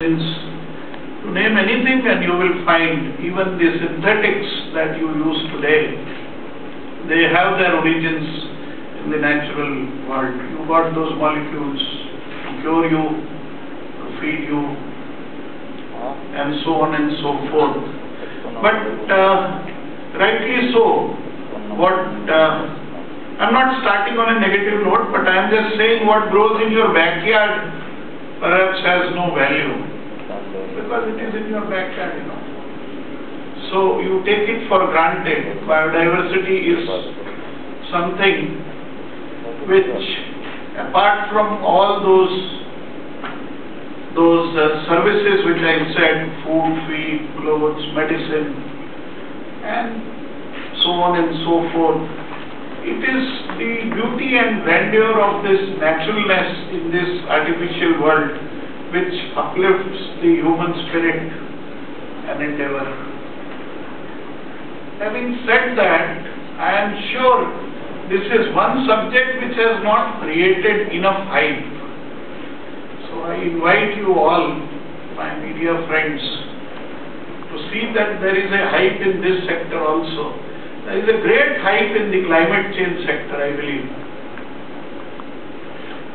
Since to name anything and you will find even the synthetics that you use today, they have their origins in the natural world. You got those molecules to cure you, to feed you, and so on and so forth. But uh, rightly so, what uh, I'm not starting on a negative note, but I'm just saying what grows in your backyard perhaps has no value because it is in your backyard, you know. So you take it for granted. Biodiversity is something which, apart from all those those uh, services which I said, food, feed, clothes, medicine, and so on and so forth, it is beauty and grandeur of this naturalness in this artificial world which uplifts the human spirit and endeavor. Having said that, I am sure this is one subject which has not created enough hype. So I invite you all, my media friends, to see that there is a hype in this sector also. There is a great hype in the climate change sector, I believe.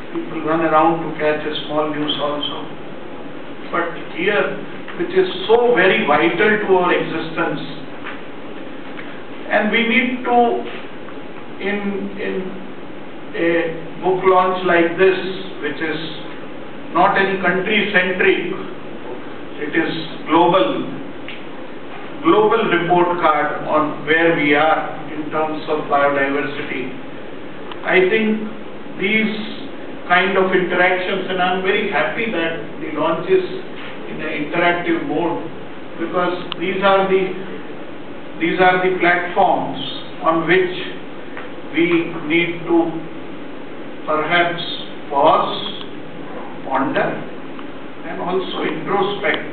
People run around to catch a small news also. But here, which is so very vital to our existence, and we need to, in, in a book launch like this, which is not any country centric, it is global, global report card on where we are in terms of biodiversity. I think these kind of interactions, and I'm very happy that the launch is in an interactive mode because these are the these are the platforms on which we need to perhaps pause, ponder, and also introspect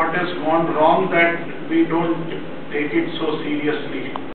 what has gone wrong that we don't take it so seriously.